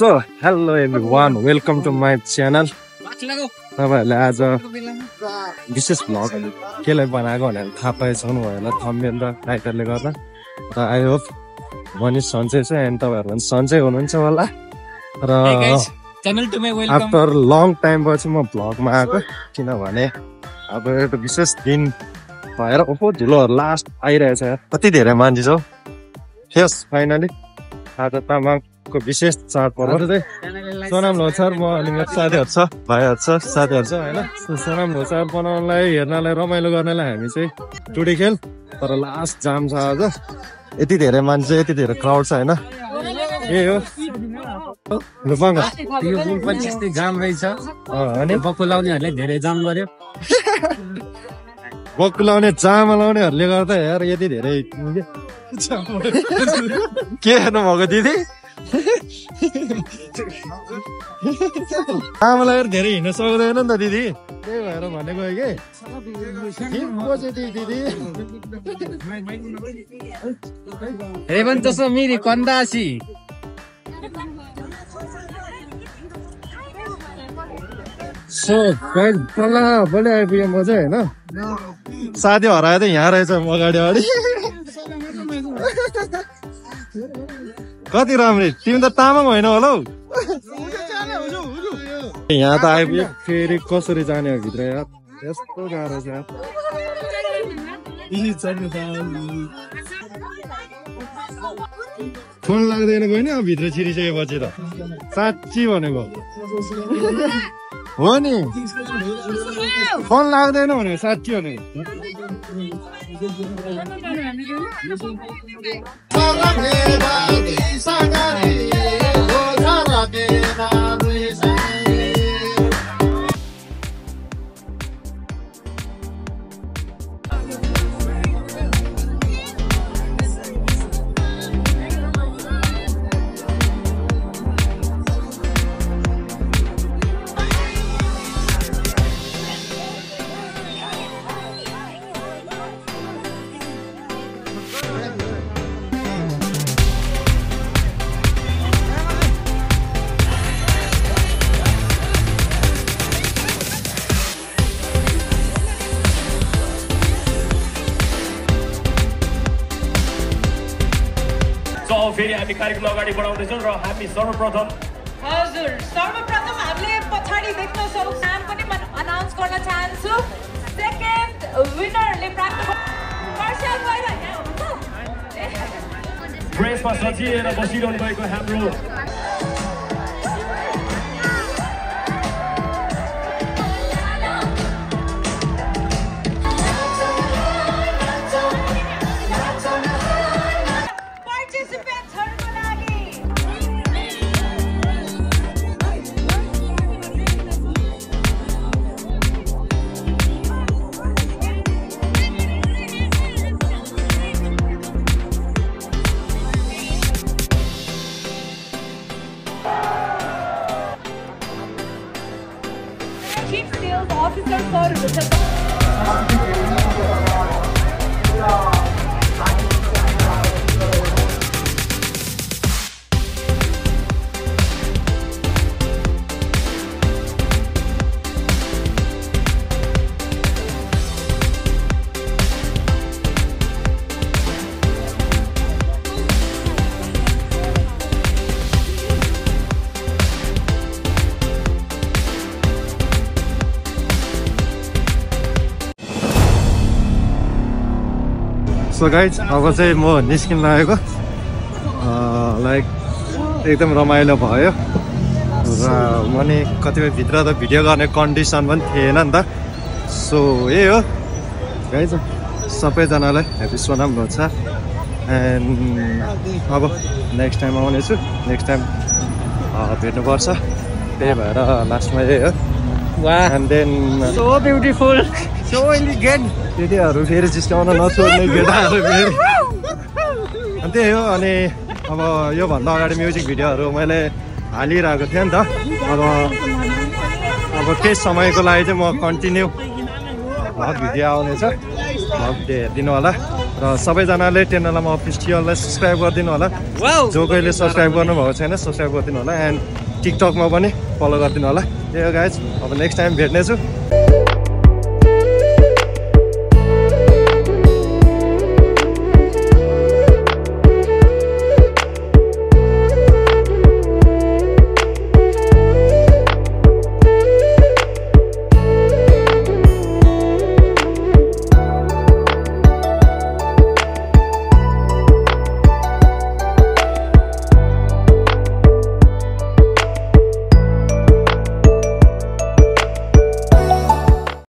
So hello everyone welcome to my channel तपाईँहरूले आज विशेष भ्लग केलाई बनाएको भनेर थाहा पाइसक्नु भयो होला थम्मेल र टाइटलले गर्दा। र आई होप मनी सन्चै छ एन्ड तपाईँहरू पनि सन्चै हुनुहुन्छ होला। र आफ्टर लङ टाइम पछि म भ्लगमा आएको किनभने अब एउटा विशेष दिन भएर ओहो धुलोहरू लास्ट आइरहेछ कति धेरै मान्छे छौ यस फाइनली आज तामाङको विशेष चाडपर्व सोनाम लोछार म अनि मेरो साथीहरू छ भाइहरू छ साथीहरू छ होइन? सो सोनाम लोछार बनाउनलाई हेर्नलाई रमाइलो गर्नलाई हामी चाहिँ टुडी खेल तर लास्ट जाम छ आज। यति धेरै मान्छे यति धेरै क्राउड छ होइन? ए हो। लुपाङ यो पुल पनि त्यस्तै जाम रहेछ। अनि? बक्खु लाउनेहरूले धेरै जाम गर्यो। बक्कु लाउने चामल लाउनेहरूले गर्दा यार यति धेरै के हेर्नु भएको दिदी? लगाएर धेरै हिँड्न सक्दैन नि त दिदी त्यही भएर भनेको कि दिदी हे पनि त्यसो मिरी कन्दासी सो बल्ल बल्ल आइपुग्यो म चाहिँ होइन साथी हरायो त यहाँ रहेछ अगाडि अगाडि कति राम्रै? तिमी त तामाङ होइन होला हौ। यहाँ त आइपुग्यो। फेरि कसरी जाने हो भित्र यार? यस्तो गाह्रो छ फोन लाग्दैन गएन अब भित्र छिरिसकेपछि त। साँच्ची भनेको। हो नि फोन लाग्दैन भनेको साँच्ची भनेको सो फेरि हामी कार्यक्रम अगाडि बढाउँदैछौँ र हामी सर्वप्रथम हजुर सर्वप्रथम हामीले पछाडि देख्न सक्छौँ। नाम पनि म अनाउन्स गर्न चाहन्छु। सेकेन्ड विनरले प्राप्त प्रेसमा सचिएर बसिरहनु भएको हाम्रो ఆఫీసర్ సార్ सो गाइज अब चाहिँ म निस्किन लागेको लाइक एकदम रमाइलो भयो। र मैले कतिपय भित्र त भिडियो गर्ने कन्डिसन पनि थिएन नि त। सो यही हो। गाइज सबैजनालाई ह्याप्पी सोनाम लोछा एन्ड अब नेक्स्ट टाइम आउनेछु। नेक्स्ट टाइम भेट्नुपर्छ। त्यही भएर लास्टमा यही हो। And then so beautiful so elegant केटीहरू फेरि जिस्काउन नछोड्ने केटाहरू फेरि। अनि त्यही हो अनि अब योभन्दा अगाडि म्युजिक भिडियोहरू मैले हालिरहेको थिएँ नि त। अब अब केही समयको लागि चाहिँ म कन्टिन्यू भ्लग भिडियो आउनेछ भ्लग भिडियो हेरिदिनु होला। र सबैजनाले टेनलामा अफिसियललाई सब्सक्राइब गरिदिनु होला। जो कोहीले सब्सक्राइब गर्नुभएको छैन सब्सक्राइब गरिदिनु होला। एन्ड टिकटकमा पनि फलो गरिदिनु होला। त्यही हो गाइज अब नेक्स्ट टाइम भेट्नेछु।